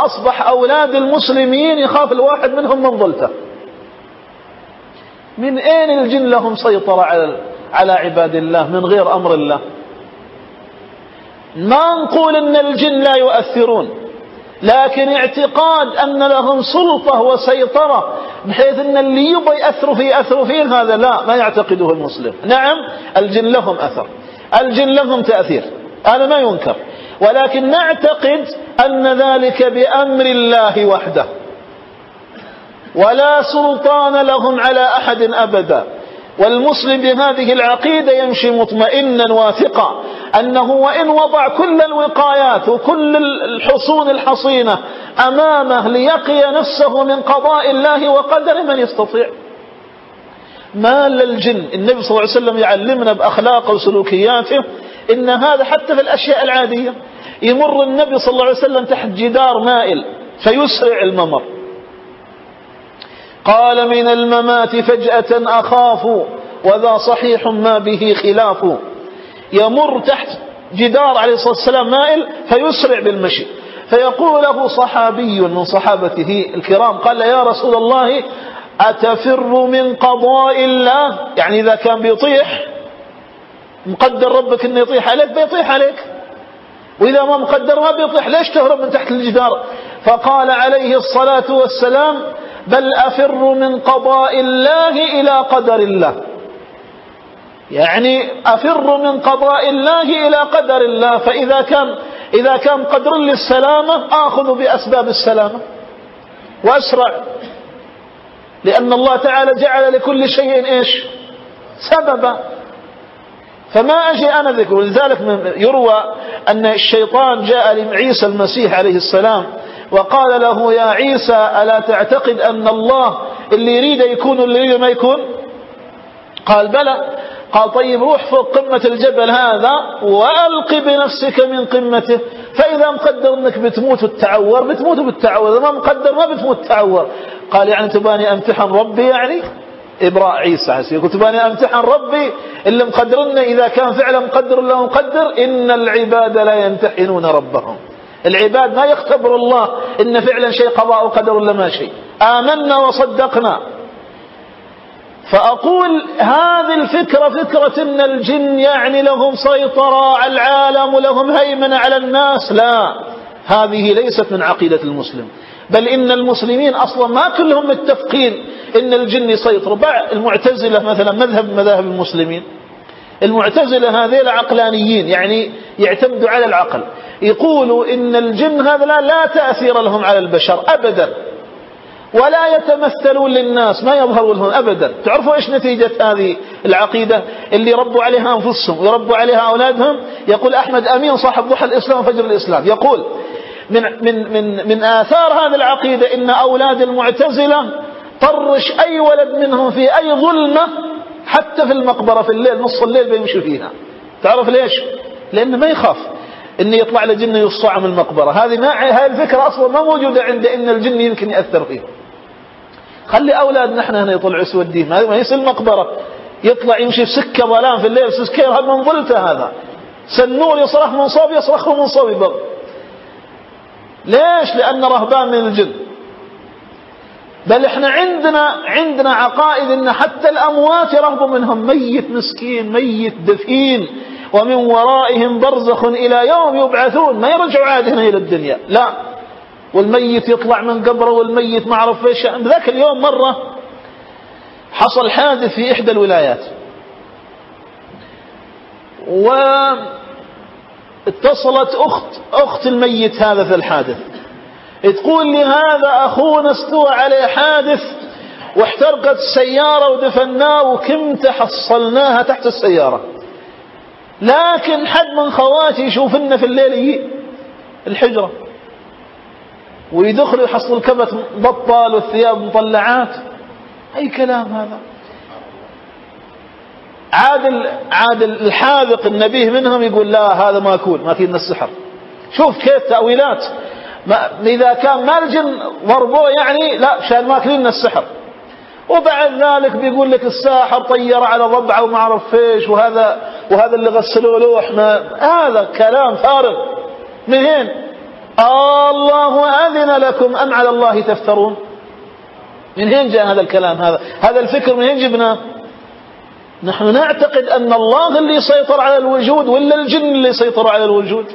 أصبح أولاد المسلمين يخاف الواحد منهم من ظلته. من أين الجن لهم سيطرة على على عباد الله؟ من غير أمر الله. ما نقول أن الجن لا يؤثرون لكن اعتقاد أن لهم سلطة وسيطرة بحيث أن اللي يبغى يأثروا فيه يأثروا فيه هذا لا ما يعتقده المسلم. نعم الجن لهم أثر. الجن لهم تأثير. هذا ما ينكر. ولكن نعتقد أن ذلك بأمر الله وحده. ولا سلطان لهم على أحد أبدا. والمسلم بهذه العقيدة يمشي مطمئنا واثقا أنه وإن وضع كل الوقايات وكل الحصون الحصينة أمامه ليقي نفسه من قضاء الله وقدر من يستطيع. ما للجن. النبي صلى الله عليه وسلم يعلمنا بأخلاقه وسلوكياته إن هذا حتى في الأشياء العادية. يمر النبي صلى الله عليه وسلم تحت جدار مائل فيسرع الممر. قال من الممات فجأة أخاف وذا صحيح ما به خلاف. يمر تحت جدار عليه الصلاة والسلام مائل فيسرع بالمشي. فيقول له صحابي من صحابته الكرام قال يا رسول الله أتفر من قضاء الله؟ يعني إذا كان بيطيح مقدر ربك أنه يطيح عليك بيطيح عليك. وإذا ما مقدر ما بيطيح ليش تهرب من تحت الجدار؟ فقال عليه الصلاة والسلام بل أفر من قضاء الله إلى قدر الله. يعني أفر من قضاء الله إلى قدر الله فإذا كان إذا كان قدر للسلامة آخذ بأسباب السلامة. وأسرع لأن الله تعالى جعل لكل شيء إيش؟ سببا. فما أجي أنا ذكر ولذلك يروى أن الشيطان جاء لعيسى المسيح عليه السلام وقال له يا عيسى ألا تعتقد أن الله اللي يريد يكون واللي يريد ما يكون؟ قال بلى. قال طيب روح فوق قمة الجبل هذا وألق بنفسك من قمته فإذا مقدر أنك بتموت وتتعور بتموت وبتتعور إذا ما مقدر ما بتموت وتتعور قال يعني تباني أمتحن ربي يعني؟ إبراء عيسى حسي يقول تباني أمتحن ربي اللي مقدرنا إذا كان فعلا مقدر الله مقدر إن العباد لا يمتحنون ربهم. العباد ما يختبر الله إن فعلا شيء قضاء وقدر ولا ما شيء. آمنا وصدقنا. فأقول هذه الفكرة فكرة أن الجن يعني لهم سيطرة على العالم ولهم هيمنة على الناس. لا. هذه ليست من عقيدة المسلم. بل إن المسلمين أصلا ما كلهم متفقين إن الجن يسيطر المعتزلة مثلا مذهب من مذاهب المسلمين. المعتزلة هذيل عقلانيين يعني يعتمدوا على العقل. يقولوا إن الجن هذا لا, تأثير لهم على البشر أبدا. ولا يتمثلون للناس ما يظهرون لهم أبدا. تعرفوا إيش نتيجة هذه العقيدة؟ اللي ربوا عليها أنفسهم ويربوا عليها أولادهم. يقول أحمد أمين صاحب ضحى الإسلام وفجر الإسلام. يقول من, من, من, من آثار هذه العقيدة إن أولاد المعتزلة طرش أي ولد منهم في أي ظلمة حتى في المقبرة في الليل نص الليل بيمشي فيها. تعرف ليش؟ لأنه ما يخاف إن يطلع له جن من المقبرة. هذه ما هذه الفكرة أصلا ما موجودة عند إن الجن يمكن يأثر فيه خلي أولادنا إحنا هنا يطلعوا يسودين ما يصير المقبرة يطلع يمشي في سكة ظلام في الليل سكير من ظلته هذا. سنور يصرخ من صوب يصرخ من صوب بغ ليش؟ لأن رهبان من الجن. بل إحنا عندنا عندنا عقائد إن حتى الأموات يرهبوا منهم. ميت مسكين ميت دفين ومن ورائهم برزخ إلى يوم يبعثون. ما يرجعوا عاد هنا إلى الدنيا. لا. والميت يطلع من قبره والميت ما اعرف إيش. ذاك اليوم مرة حصل حادث في إحدى الولايات. واتصلت اخت أخت الميت هذا في الحادث. تقول لي هذا أخونا استوى عليه حادث واحترقت السيارة ودفناه وكمت حصلناها تحت السيارة. لكن حد من خواتي يشوفنا في الليل يجي الحجرة. ويدخل يحصل الكبت بطال والثياب مطلعات. أي كلام هذا؟ عادل عادل الحاذق النبيه منهم يقول لا هذا ما يكون ما فينا السحر. شوف كيف تأويلات. ما إذا كان ما الجن ضربوه يعني لا شان ماكلين السحر. وبعد ذلك بيقول لك الساحر طير على ضبعه وما أعرف فيش وهذا وهذا اللي غسلوه لوح ما هذا كلام فارغ. منين الله أذن لكم أم على الله تفترون؟ من وين جاء هذا الكلام هذا؟ هذا الفكر من وين جبناه؟ نحن نعتقد أن الله اللي يسيطر على الوجود ولا الجن اللي يسيطر على الوجود؟